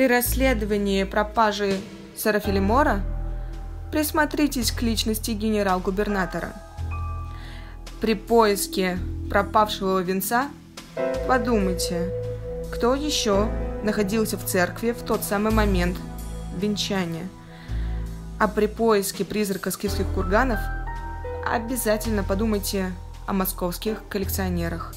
При расследовании пропажи Сарафилимора присмотритесь к личности генерал-губернатора. При поиске пропавшего венца подумайте, кто еще находился в церкви в тот самый момент венчания. А при поиске призрака скифских курганов обязательно подумайте о московских коллекционерах.